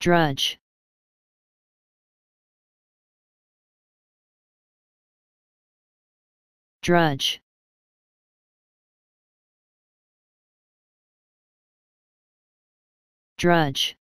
drudge. Drudge. Drudge.